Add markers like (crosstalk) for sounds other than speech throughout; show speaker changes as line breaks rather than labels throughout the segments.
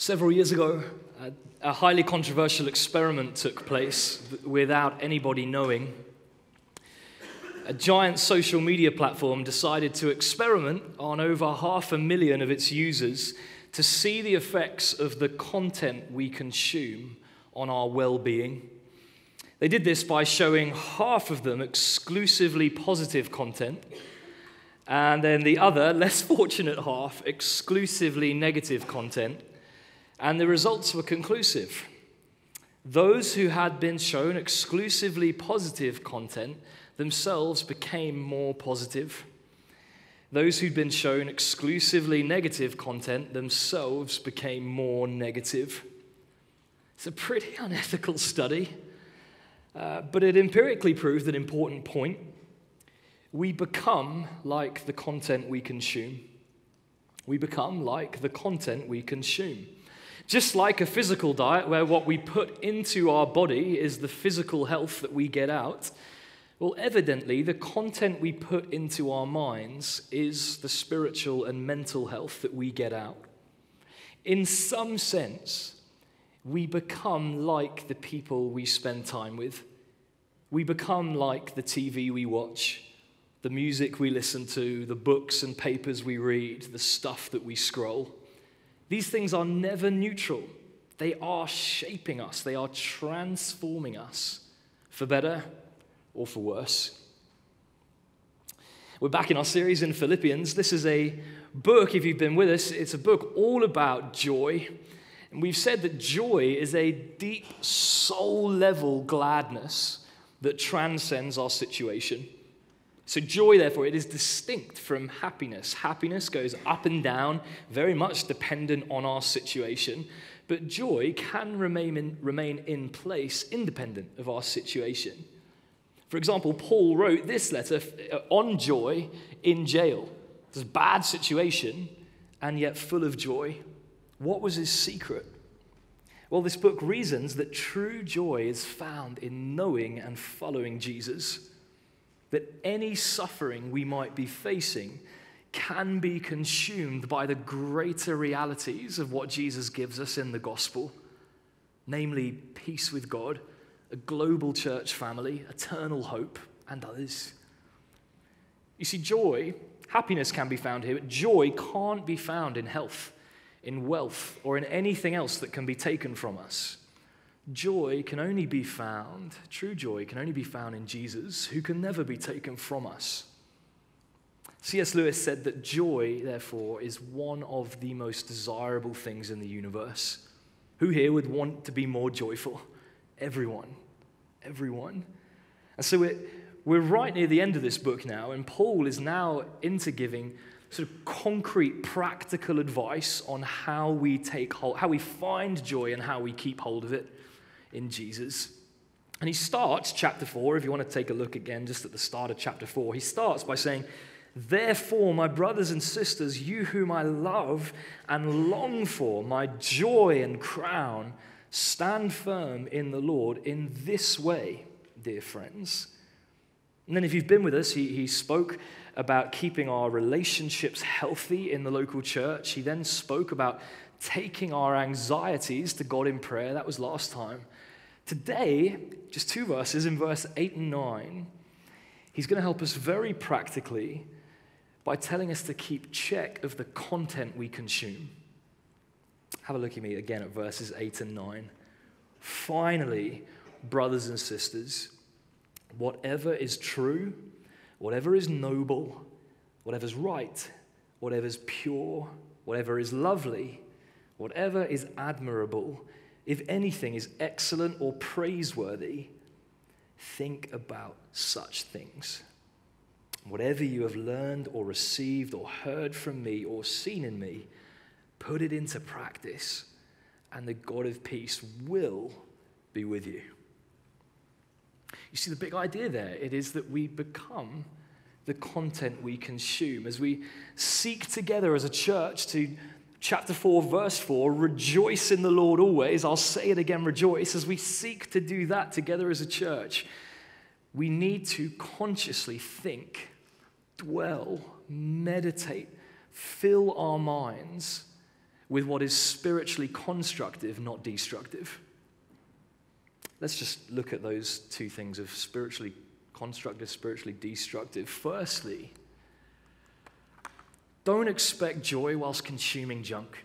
Several years ago, a, highly controversial experiment took place without anybody knowing. A giant social media platform decided to experiment on over half a million of its users to see the effects of the content we consume on our well being. They did this by showing half of them exclusively positive content, and then the other, less (laughs) fortunate half, exclusively negative content and the results were conclusive. Those who had been shown exclusively positive content themselves became more positive. Those who'd been shown exclusively negative content themselves became more negative. It's a pretty (laughs) unethical study, uh, but it empirically proved an important point. We become like the content we consume. We become like the content we consume. Just like a physical diet, where what we put into our body is the physical health that we get out, well, evidently, the content we put into our minds is the spiritual and mental health that we get out. In some sense, we become like the people we spend time with. We become like the TV we watch, the music we listen to, the books and papers we read, the stuff that we scroll. These things are never neutral. They are shaping us, they are transforming us for better or for worse. We're back in our series in Philippians. This is a book, if you've been with us, it's a book all about joy. And we've said that joy is a deep soul level gladness that transcends our situation. So, joy, therefore, it is distinct from happiness. Happiness goes up and down, very much dependent on our situation. But joy can remain in, remain in place independent of our situation. For example, Paul wrote this letter uh, on joy in jail. It's a bad situation, and yet full of joy. What was his secret? Well, this book reasons that true joy is found in knowing and following Jesus that any suffering we might be facing can be consumed by the greater realities of what Jesus gives us in the gospel, namely peace with God, a global church family, eternal hope, and others. You see, joy, happiness can be found here, but joy can't be found in health, in wealth, or in anything else that can be taken from us. Joy can only be found, true joy can only be found in Jesus, who can never be taken from us. C.S. Lewis said that joy, therefore, is one of the most desirable things in the universe. Who here would want to be more joyful? Everyone. Everyone. And so we're, we're right near the end of this book now, and Paul is now into giving sort of concrete, practical advice on how we take hold, how we find joy and how we keep hold of it in Jesus. And he starts chapter 4, if you want to take a look again, just at the start of chapter 4, he starts by saying, Therefore, my brothers and sisters, you whom I love and long for, my joy and crown, stand firm in the Lord in this way, dear friends. And then, if you've been with us, he, he spoke about keeping our relationships healthy in the local church. He then spoke about taking our anxieties to God in prayer. That was last time. Today, just two verses in verse 8 and 9, he's going to help us very practically by telling us to keep check of the content we consume. Have a look at me again at verses 8 and 9. Finally, brothers and sisters, whatever is true, whatever is noble, whatever is right, whatever is pure, whatever is lovely, whatever is admirable, if anything is excellent or praiseworthy, think about such things. Whatever you have learned or received or heard from me or seen in me, put it into practice, and the God of peace will be with you. You see, the big idea there it is that we become the content we consume as we seek together as a church to chapter 4, verse 4 rejoice in the Lord always. I'll say it again, rejoice. As we seek to do that together as a church, we need to consciously think, dwell, meditate, fill our minds with what is spiritually constructive, not destructive. Let's just look at those two things of spiritually constructive, spiritually destructive. Firstly, don't expect joy whilst consuming junk.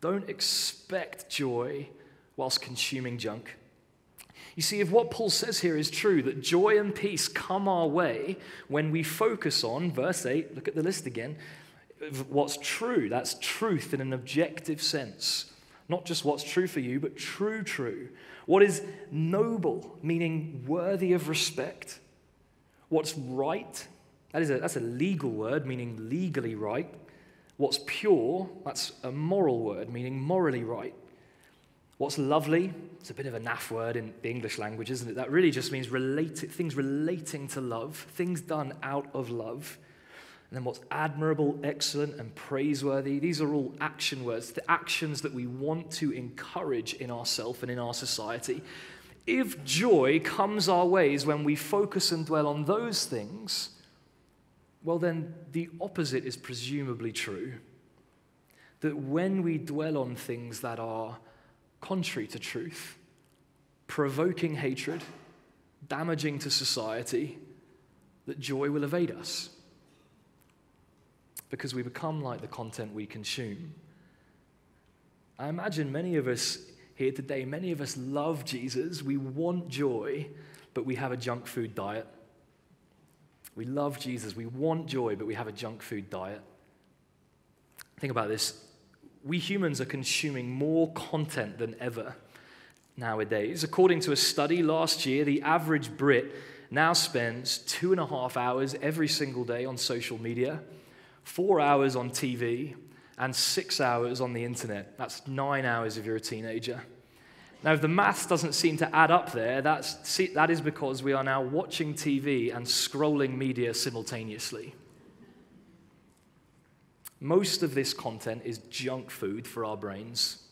Don't expect joy whilst consuming junk. You see, if what Paul says here is true, that joy and peace come our way when we focus on, verse 8, look at the list again, what's true. That's truth in an objective sense. Not just what's true for you, but true, true. What is noble, meaning worthy of respect. What's right, that is a, that's a legal word, meaning legally right. What's pure, that's a moral word, meaning morally right. What's lovely, it's a bit of a naff word in the English language, isn't it? That really just means related, things relating to love, things done out of love. And then what's admirable, excellent, and praiseworthy. These are all action words, the actions that we want to encourage in ourselves and in our society. If joy comes our ways when we focus and dwell on those things, well, then the opposite is presumably true. That when we dwell on things that are contrary to truth, provoking hatred, damaging to society, that joy will evade us because we become like the content we consume. I imagine many of us here today, many of us love Jesus. We want joy, but we have a junk food diet. We love Jesus. We want joy, but we have a junk food diet. Think about this. We humans are consuming more content than ever nowadays. According to a study last year, the average Brit now spends two and a half hours every single day on social media four hours on TV, and six hours on the internet. That's nine hours if you're a teenager. Now, if the maths doesn't seem to add up there, that's, see, that is because we are now watching TV and scrolling media simultaneously. Most of this content is junk food for our brains.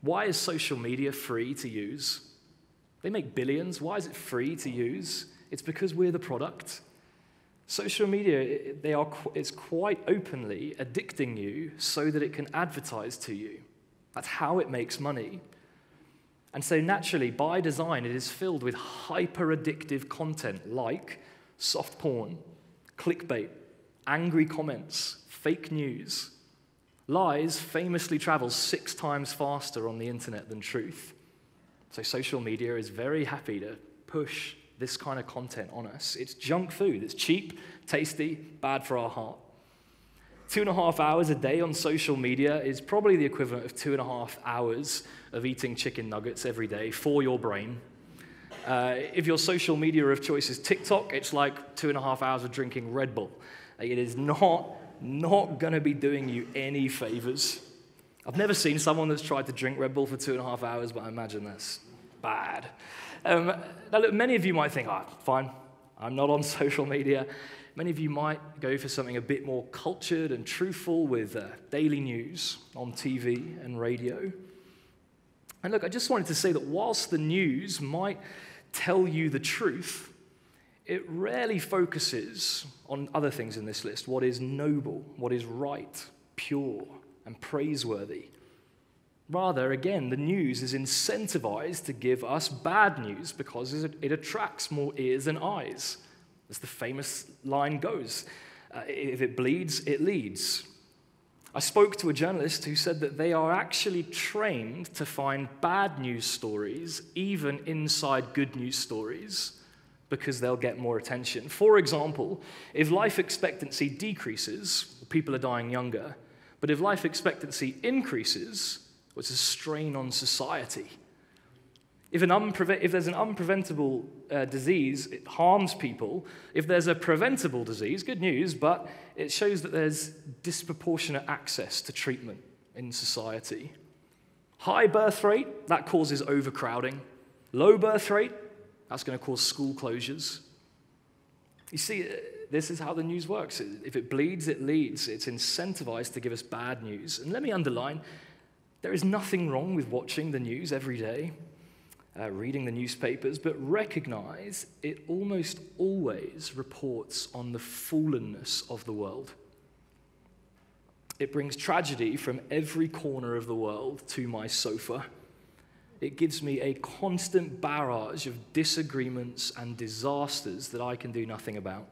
Why is social media free to use? They make billions. Why is it free to use? It's because we're the product. Social media, they are, it's quite openly addicting you so that it can advertise to you. That's how it makes money. And so, naturally, by design, it is filled with hyper addictive content like soft porn, clickbait, angry comments, fake news. Lies famously travel six times faster on the internet than truth. So, social media is very happy to push this kind of content on us. It's junk food, it's cheap, tasty, bad for our heart. Two and a half hours a day on social media is probably the equivalent of two and a half hours of eating chicken nuggets every day for your brain. Uh, if your social media of choice is TikTok, it's like two and a half hours of drinking Red Bull. It is not, not going to be doing you any favors. I've never seen someone that's tried to drink Red Bull for two and a half hours, but I imagine that's bad. Um, now, look, many of you might think, oh, fine, I'm not on (laughs) social media. Many of you might go for something a bit more cultured and truthful with uh, daily news on TV and radio. And look, I just wanted to say that whilst the news might tell you the truth, it rarely focuses on other things in this list what is noble, what is right, pure, and praiseworthy. Rather, again, the news is incentivized to give us bad news because it attracts more ears and eyes. As the famous line goes uh, if it bleeds, it leads. I spoke to a journalist who said that they are actually trained to find bad news stories, even inside good news stories, because they'll get more attention. For example, if life expectancy decreases, people are dying younger, but if life expectancy increases, it's a strain on society. If, an unpre- if there's an unpreventable uh, disease, it harms people. If there's a preventable disease, good news, but it shows that there's disproportionate access to treatment in society. High birth rate, that causes overcrowding. Low birth rate, that's going to cause school closures. You see, uh, this is how the news works. If it bleeds, it leads. It's incentivized to give us bad news. And let me underline there is nothing wrong with watching the news every day, uh, reading the newspapers, but recognize it almost always reports on the fallenness of the world. It brings tragedy from every corner of the world to my sofa. It gives me a constant barrage of disagreements and disasters that I can do nothing about.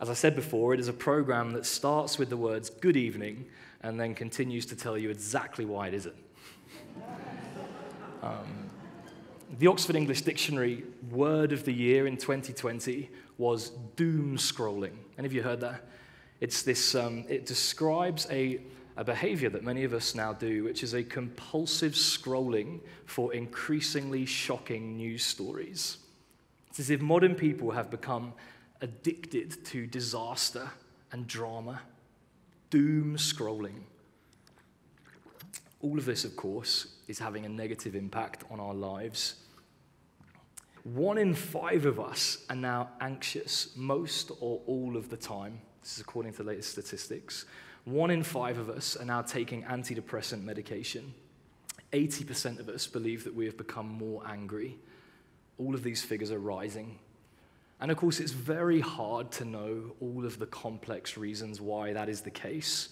As I said before, it is a program that starts with the words good evening and then continues to tell you exactly why it isn't. Um, the Oxford English Dictionary word of the year in 2020 was doom scrolling. Any of you heard that? It's this, um, it describes a, a behavior that many of us now do, which is a compulsive scrolling for increasingly shocking news stories. It's as if modern people have become addicted to disaster and drama, doom scrolling. All of this, of course, is having a negative impact on our lives. One in five of us are now anxious most or all of the time. This is according to the latest statistics. One in five of us are now taking antidepressant medication. 80% of us believe that we have become more angry. All of these figures are rising. And of course, it's very hard to know all of the complex reasons why that is the case.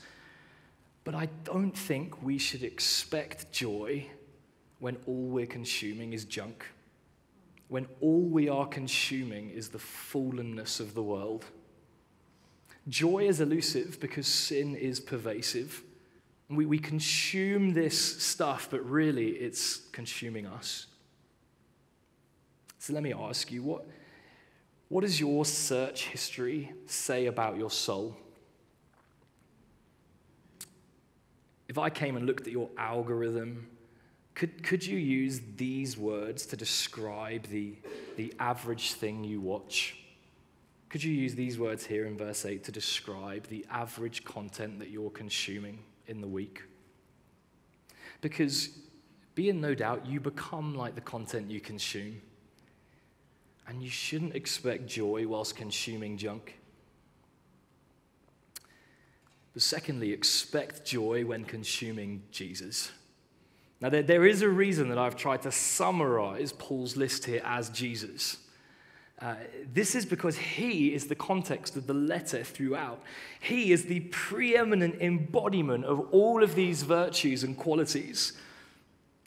But I don't think we should expect joy when all we're consuming is junk, when all we are consuming is the fallenness of the world. Joy is elusive because sin is pervasive. We, we consume this stuff, but really it's consuming us. So let me ask you what, what does your search history say about your soul? If I came and looked at your algorithm, could, could you use these words to describe the, the average thing you watch? Could you use these words here in verse 8 to describe the average content that you're consuming in the week? Because, be in no doubt, you become like the content you consume. And you shouldn't expect joy whilst consuming junk. But secondly, expect joy when consuming Jesus. Now, there, there is a reason that I've tried to summarize Paul's list here as Jesus. Uh, this is because he is the context of the letter throughout. He is the preeminent embodiment of all of these virtues and qualities.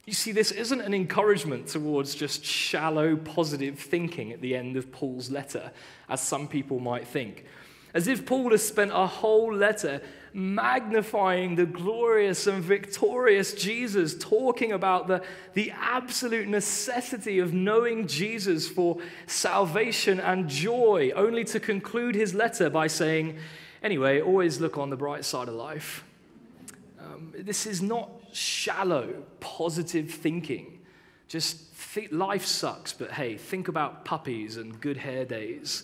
You see, this isn't an encouragement towards just shallow positive thinking at the end of Paul's letter, as some people might think. As if Paul has spent a whole letter magnifying the glorious and victorious Jesus, talking about the, the absolute necessity of knowing Jesus for salvation and joy, only to conclude his letter by saying, Anyway, always look on the bright side of life. Um, this is not shallow, positive thinking. Just th- life sucks, but hey, think about puppies and good hair days.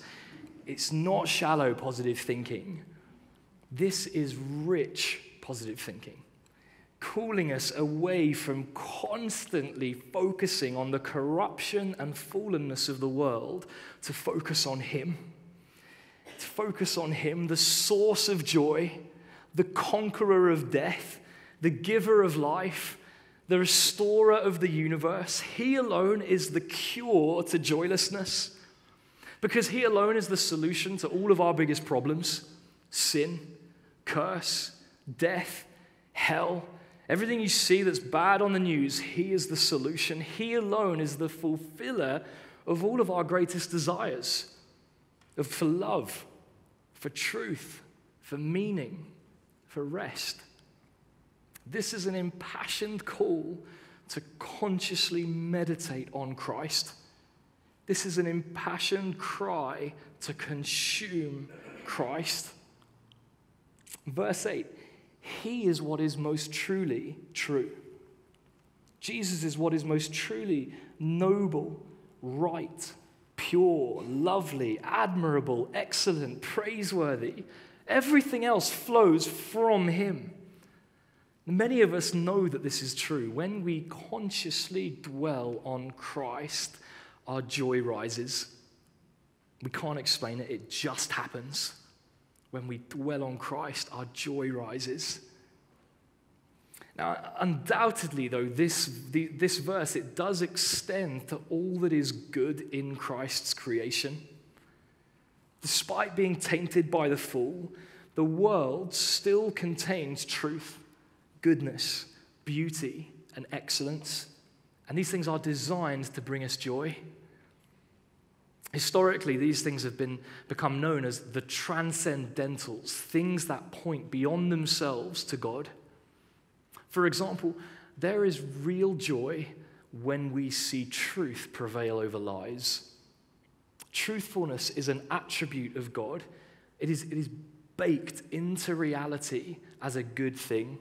It's not shallow positive thinking. This is rich positive thinking, calling us away from constantly focusing on the corruption and fallenness of the world to focus on Him. To focus on Him, the source of joy, the conqueror of death, the giver of life, the restorer of the universe. He alone is the cure to joylessness because He alone is the solution to all of our biggest problems sin, curse, death, hell, everything you see that's bad on the news, He is the solution. He alone is the fulfiller of all of our greatest desires for love, for truth, for meaning, for rest. This is an impassioned call to consciously meditate on Christ. This is an impassioned cry to consume Christ. Verse 8 He is what is most truly true. Jesus is what is most truly noble, right, pure, lovely, admirable, excellent, praiseworthy. Everything else flows from Him. Many of us know that this is true. When we consciously dwell on Christ, our joy rises. We can't explain it, it just happens. When we dwell on Christ, our joy rises. Now, undoubtedly, though, this, the, this verse, it does extend to all that is good in Christ's creation. Despite being tainted by the fall, the world still contains truth, goodness, beauty, and excellence. And these things are designed to bring us joy. Historically, these things have been, become known as the transcendentals, things that point beyond themselves to God. For example, there is real joy when we see truth prevail over lies. Truthfulness is an attribute of God, it is, it is baked into reality as a good thing.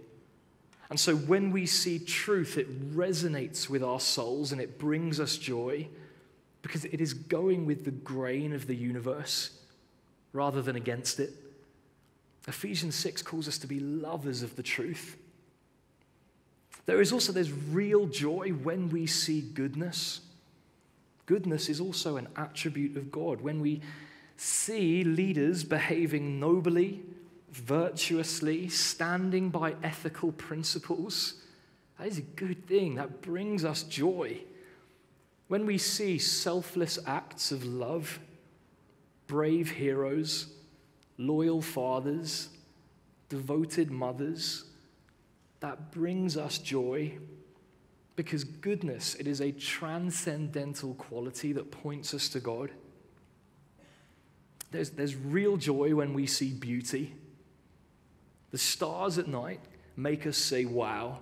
And so when we see truth, it resonates with our souls and it brings us joy because it is going with the grain of the universe rather than against it. Ephesians 6 calls us to be lovers of the truth. There is also there's real joy when we see goodness. Goodness is also an attribute of God. When we see leaders behaving nobly, virtuously, standing by ethical principles, that is a good thing. That brings us joy. When we see selfless acts of love, brave heroes, loyal fathers, devoted mothers, that brings us joy because goodness, it is a transcendental quality that points us to God. There's, there's real joy when we see beauty. The stars at night make us say, wow.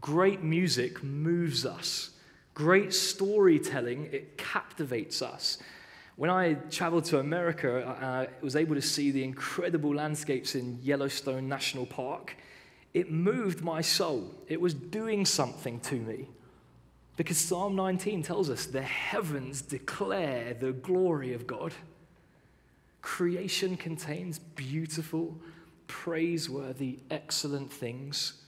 Great music moves us. Great storytelling, it captivates us. When I traveled to America, I was able to see the incredible landscapes in Yellowstone National Park. It moved my soul. It was doing something to me. Because Psalm 19 tells us the heavens declare the glory of God. Creation contains beautiful, praiseworthy, excellent things.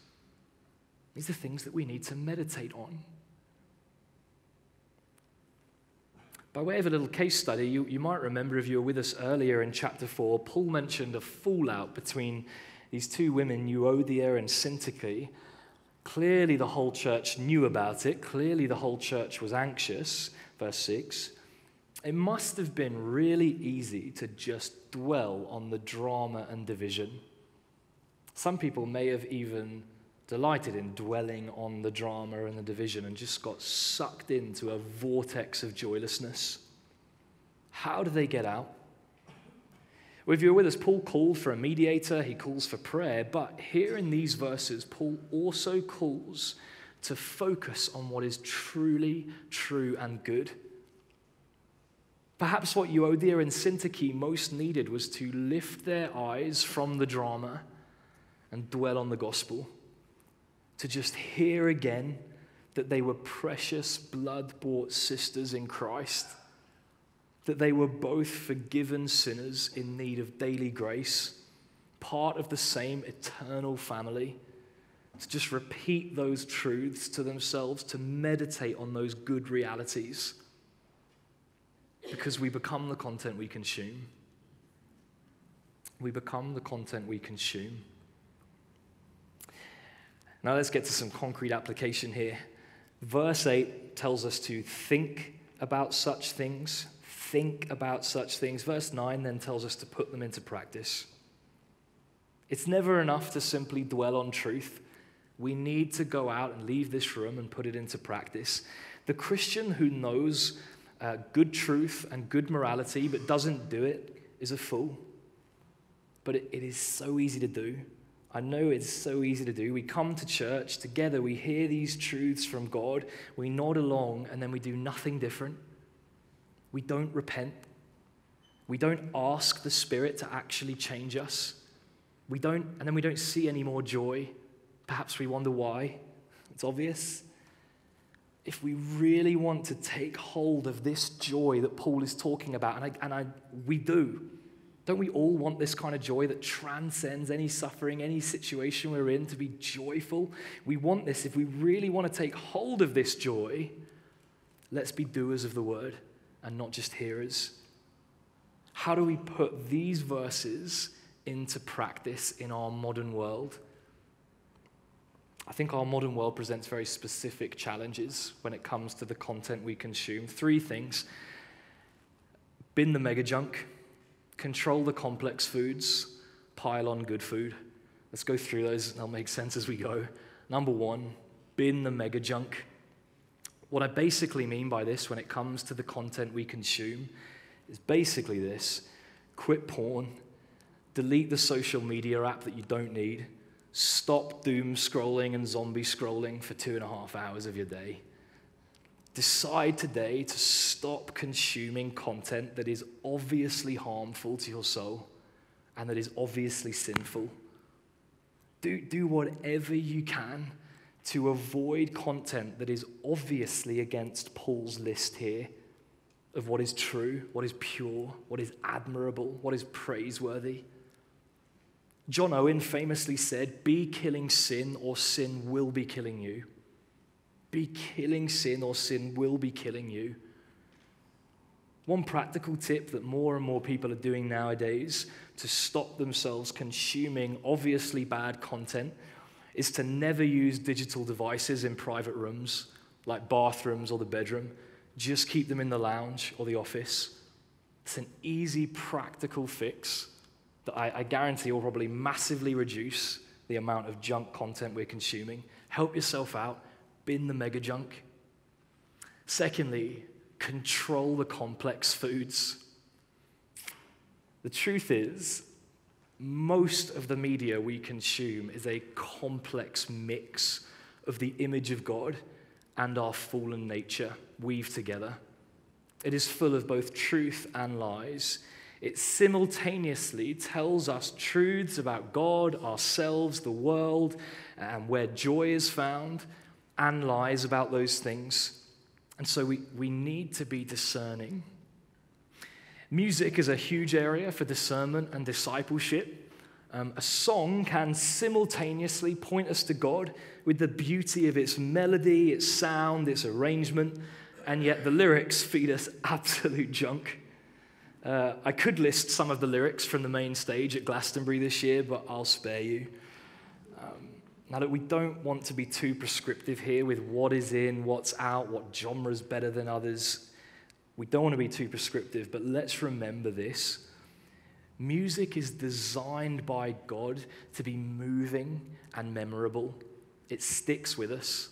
These are things that we need to meditate on. By way of a little case study, you, you might remember if you were with us earlier in chapter 4, Paul mentioned a fallout between these two women, Euodia and Syntyche. Clearly, the whole church knew about it. Clearly, the whole church was anxious. Verse 6. It must have been really easy to just dwell on the drama and division. Some people may have even delighted in dwelling on the drama and the division and just got sucked into a vortex of joylessness. How do they get out? Well, if you're with us, Paul called for a mediator, he calls for prayer, but here in these verses, Paul also calls to focus on what is truly true and good. Perhaps what Euodia and Syntyche most needed was to lift their eyes from the drama and dwell on the gospel to just hear again that they were precious blood bought sisters in Christ, that they were both forgiven sinners in need of daily grace, part of the same eternal family. To just repeat those truths to themselves, to meditate on those good realities, because we become the content we consume. We become the content we consume. Now let's get to some concrete application here. Verse 8 tells us to think about such things, think about such things. Verse 9 then tells us to put them into practice. It's never enough to simply dwell on truth. We need to go out and leave this room and put it into practice. The Christian who knows uh, good truth and good morality but doesn't do it is a fool. But it, it is so easy to do. I know it's so easy to do. We come to church together, we hear these truths from God, we nod along, and then we do nothing different. We don't repent. We don't ask the Spirit to actually change us. We don't, and then we don't see any more joy. Perhaps we wonder why. It's obvious. If we really want to take hold of this joy that Paul is talking about, and, I, and I, we do, don't we all want this kind of joy that transcends any suffering, any situation we're in, to be joyful? We want this. If we really want to take hold of this joy, let's be doers of the word and not just hearers. How do we put these verses into practice in our modern world? I think our modern world presents very specific challenges when it comes to the content we consume. Three things bin the mega junk control the complex foods, pile on good food. Let's go through those, they'll make sense as we go. Number one, bin the mega junk. What I basically mean by this when it comes to the content we consume is basically this quit porn, delete the social media app that you don't need, stop doom scrolling and zombie scrolling for two and a half hours of your day. Decide today to stop consuming content that is obviously harmful to your soul and that is obviously sinful. Do, do whatever you can to avoid content that is obviously against Paul's list here of what is true, what is pure, what is admirable, what is praiseworthy. John Owen famously said, Be killing sin, or sin will be killing you. Be killing sin, or sin will be killing you. One practical tip that more and more people are doing nowadays to stop themselves consuming obviously bad content is to never use digital devices in private rooms like bathrooms or the bedroom. Just keep them in the lounge or the office. It's an easy, practical fix that I, I guarantee will probably massively reduce the amount of junk content we're consuming. Help yourself out, bin the mega junk. Secondly, control the complex foods. The truth is, most of the media we consume is a complex mix of the image of God and our fallen nature weaved together. It is full of both truth and lies. It simultaneously tells us truths about God, ourselves, the world, and where joy is found, and lies about those things. And so we, we need to be discerning. Music is a huge area for discernment and discipleship. Um, a song can simultaneously point us to God with the beauty of its melody, its sound, its arrangement, and yet the lyrics feed us (laughs) absolute junk. Uh, I could list some of the lyrics from the main stage at Glastonbury this year, but I'll spare you. Now that we don't want to be too prescriptive here with what is in, what's out, what genre is better than others, we don't want to be too prescriptive, but let's remember this. Music is designed by God to be moving and memorable. It sticks with us.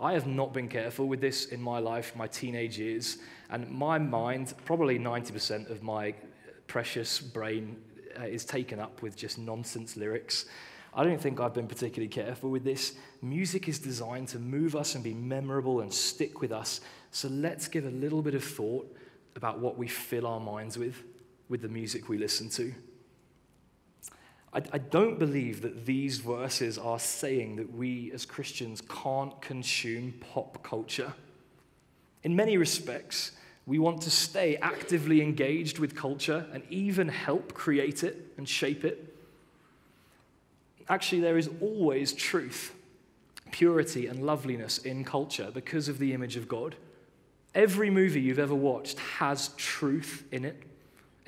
I have not been careful with this in my life, my teenage years, and my mind, probably 90% of my precious brain, uh, is taken up with just nonsense lyrics. I don't think I've been particularly careful with this. Music is designed to move us and be memorable and stick with us. So let's give a little bit of thought about what we fill our minds with, with the music we listen to. I, I don't believe that these verses are saying that we as Christians can't consume pop culture. In many respects, we want to stay actively engaged with culture and even help create it and shape it. Actually, there is always truth, purity, and loveliness in culture because of the image of God. Every movie you've ever watched has truth in it.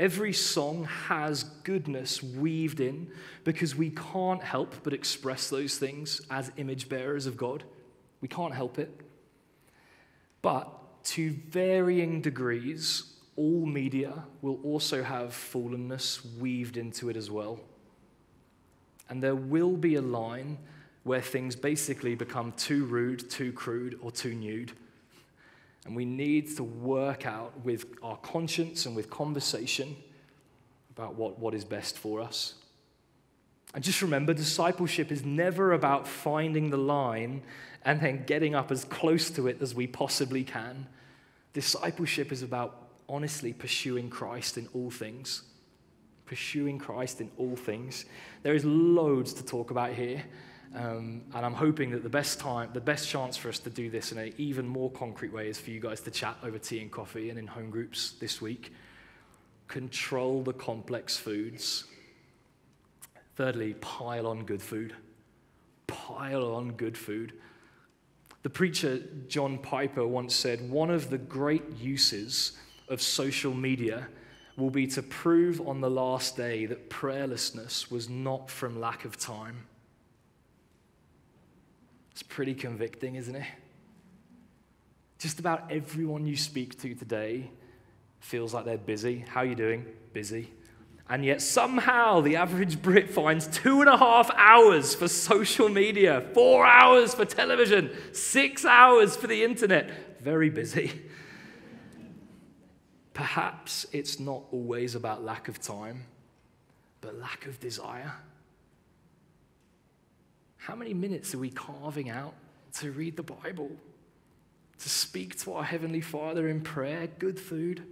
Every song has goodness weaved in because we can't help but express those things as image bearers of God. We can't help it. But to varying degrees, all media will also have fallenness weaved into it as well. And there will be a line where things basically become too rude, too crude, or too nude. And we need to work out with our conscience and with conversation about what, what is best for us. And just remember, discipleship is never about finding the line and then getting up as close to it as we possibly can. Discipleship is about honestly pursuing Christ in all things. Pursuing Christ in all things. There is loads to talk about here. Um, and I'm hoping that the best time, the best chance for us to do this in an even more concrete way is for you guys to chat over tea and coffee and in home groups this week. Control the complex foods. Thirdly, pile on good food. Pile on good food. The preacher John Piper once said one of the great uses of social media will be to prove on the last day that prayerlessness was not from lack of time it's pretty convicting, isn't it? Just about everyone you speak to today feels like they're busy. How are you doing? Busy. And yet, somehow, the average Brit finds two and a half hours for social media, four hours for television, six hours for the internet. Very busy. Perhaps it's not always about lack of time, but lack of desire. How many minutes are we carving out to read the Bible, to speak to our Heavenly Father in prayer? Good food.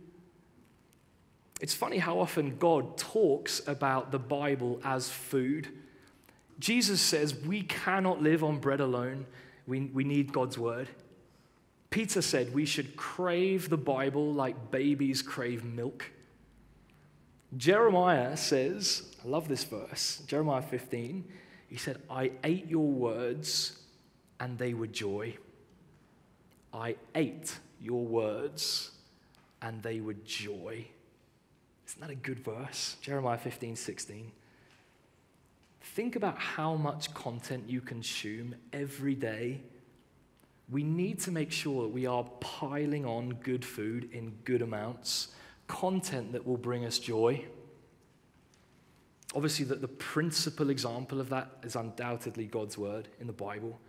It's funny how often God talks about the Bible as food. Jesus says we cannot live on bread alone, we, we need God's word. Peter said we should crave the Bible like babies crave milk. Jeremiah says, I love this verse, Jeremiah 15, he said, I ate your words and they were joy. I ate your words and they were joy. Isn't that a good verse? Jeremiah 15, 16. Think about how much content you consume every day. We need to make sure that we are piling on good food in good amounts, content that will bring us joy. Obviously, that the principal example of that is undoubtedly God's word in the Bible.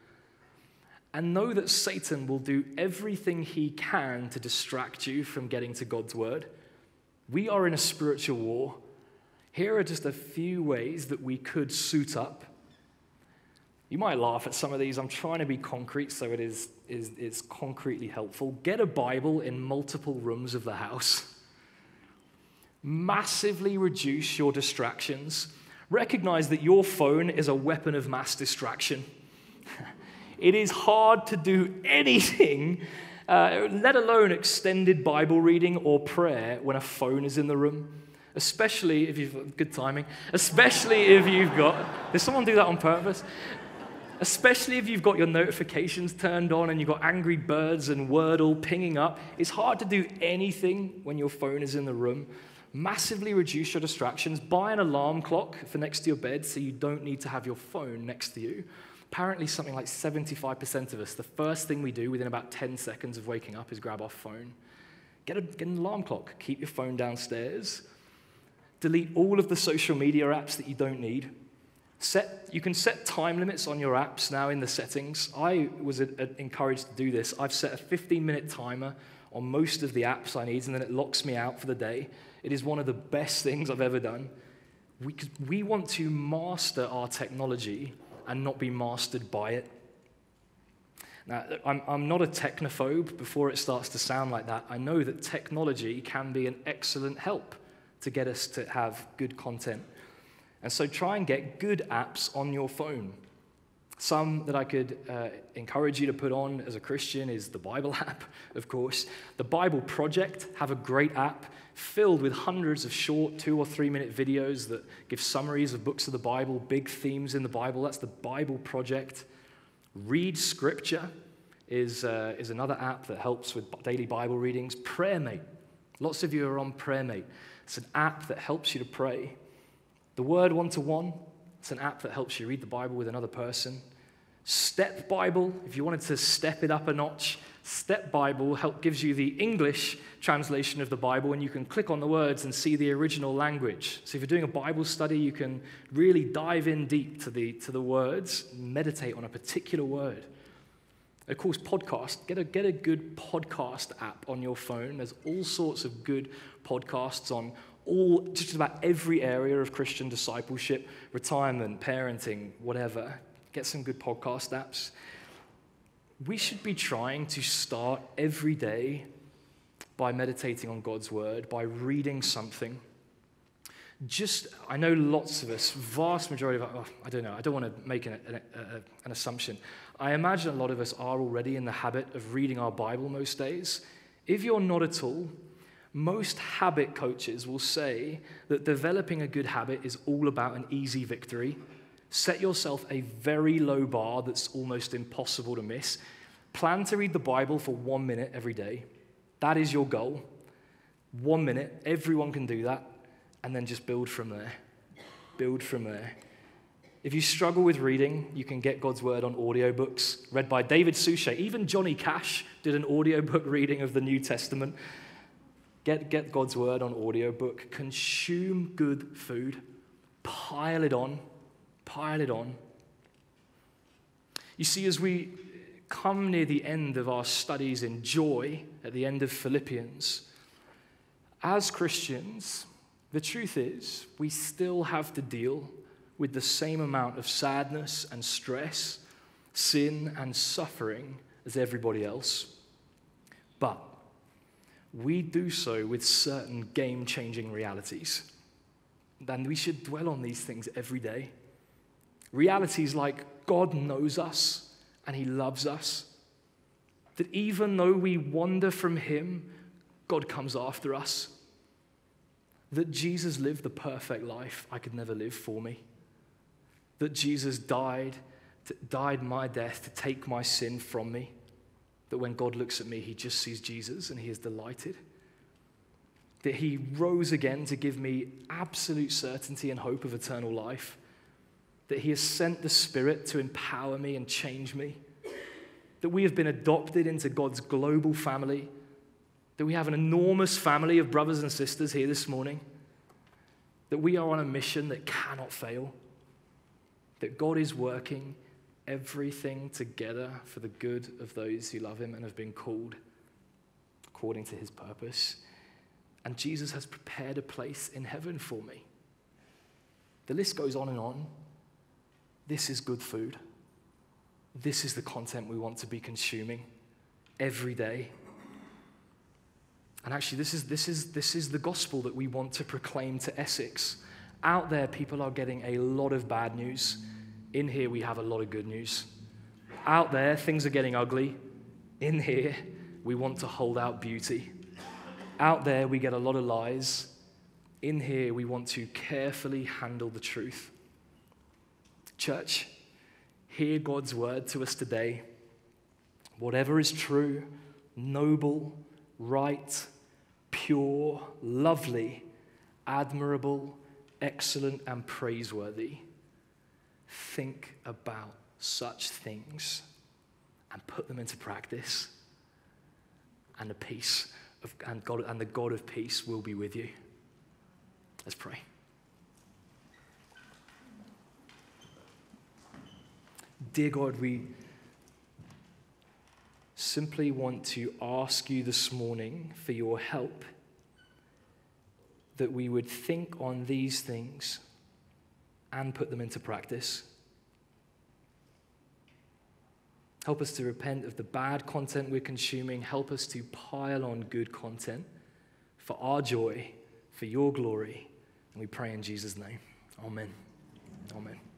And know that Satan will do everything he can to distract you from getting to God's word. We are in a spiritual war. Here are just a few ways that we could suit up. You might laugh at some of these. I'm trying to be concrete so it is, is, is concretely helpful. Get a Bible in multiple rooms of the house. Massively reduce your distractions. Recognize that your phone is a weapon of mass distraction. (laughs) it is hard to do anything uh, let alone extended Bible reading or prayer when a phone is in the room. Especially if you've good timing, especially if you've got, did someone do that on purpose? Especially if you've got your notifications turned on and you've got Angry Birds and Wordle pinging up. It's hard to do anything when your phone is in the room. Massively reduce your distractions. Buy an alarm clock for next to your bed so you don't need to have your phone next to you. Apparently, something like 75% of us, the first thing we do within about 10 seconds of waking up is grab our phone. Get, a, get an alarm clock, keep your phone downstairs. Delete all of the social media apps that you don't need. Set, you can set time limits on your apps now in the settings. I was a, a, encouraged to do this. I've set a 15 minute timer on most of the apps I need, and then it locks me out for the day. It is one of the best (laughs) things I've ever done. We, we want to master our technology and not be mastered by it. Now, I'm, I'm not a technophobe before it starts to sound like that. I know that technology can be an excellent help to get us to have good content. And so try and get good apps on your phone. Some that I could uh, encourage you to put on as a Christian is the Bible (laughs) app, of course. The Bible Project have a great app filled with hundreds of short two or three minute videos that give summaries of books of the Bible, big themes in the Bible. That's the Bible Project. Read Scripture is, uh, is another app that helps with daily Bible readings. PrayerMate. Lots of you are on PrayerMate. It's an app that helps you to pray. The Word One to One. It's an app that helps you read the Bible with another person. Step Bible, if you wanted to step it up a notch, Step Bible help gives you the English translation of the Bible, and you can click on the words and see the original language. So if you're doing a Bible study, you can really dive in deep to the, to the words, meditate on a particular word. Of course, podcast. Get a, get a good podcast app on your phone. There's all sorts of good podcasts on all, just about every area of Christian discipleship, retirement, parenting, whatever. Get some good podcast apps we should be trying to start every day by meditating on God's word, by reading something. Just, I know lots of us, vast majority of, oh, I don't know, I don't want to make an, an, an assumption. I imagine a lot of us are already in the habit of reading our Bible most days. If you're not at all, most habit coaches will say that developing a good habit is all about an easy victory Set yourself a very low bar that's almost impossible to miss. Plan to read the Bible for one minute every day. That is your goal. One minute, everyone can do that, and then just build from there. Build from there. If you struggle with reading, you can get God's Word on audiobooks read by David Suchet. Even Johnny Cash did an audiobook (laughs) reading of the New Testament. Get, get God's word on audiobook. Consume good food. Pile it on. Pile it on. You see, as we come near the end of our studies in joy, at the end of Philippians, as Christians, the truth is we still have to deal with the same amount of sadness and stress, sin and suffering as everybody else. But we do so with certain game changing realities. And we should dwell on these things every day. Realities like God knows us and He loves us. That even though we wander from Him, God comes after us. That Jesus lived the perfect life I could never live for me. That Jesus died, died my death to take my sin from me that when God looks at me, he just sees Jesus and he is delighted. That he rose again to give me absolute certainty and hope of eternal life. That he has sent the Spirit to empower me and change me. That we have been adopted into God's global family. That we have an enormous family of brothers and sisters here this morning. That we are on a mission that cannot fail. That God is working everything together for the good of those who love him and have been called according to his purpose. And Jesus has prepared a place in heaven for me. The list goes on and on. This is good food. This is the content we want to be consuming every day. And actually, this is, this, is, this is the gospel that we want to proclaim to Essex. Out there, people are getting a lot of bad news in here, we have a lot of good news. Out there, things are getting ugly. In here, we want to hold out beauty. Out there, we get a lot of lies. In here, we want to carefully handle the truth. Church, hear God's word to us today. Whatever is true, noble, right, pure, lovely, admirable, excellent, and praiseworthy think about such things and put them into practice, and the peace of, and, God, and the God of peace will be with you. Let's pray. Dear God, we simply want to ask you this morning for your help that we would think on these things and put them into practice. Help us to repent of the bad content we're consuming. Help us to pile on good content for our joy, for your glory. And we pray in Jesus' name. Amen. Amen.